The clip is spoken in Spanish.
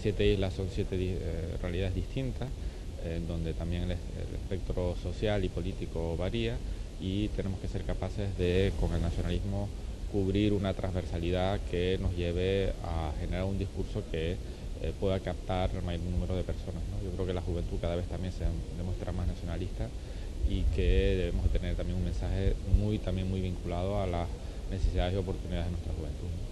siete islas son siete eh, realidades distintas, en donde también el, espectro social y político varía y tenemos que ser capaces de, con el nacionalismo, cubrir una transversalidad que nos lleve a generar un discurso que eh, pueda captar el mayor número de personas. Yo creo que la juventud cada vez también se demuestra más nacionalista y que debemos tener también un mensaje muy, también muy vinculado a las necesidades y oportunidades de nuestra juventud.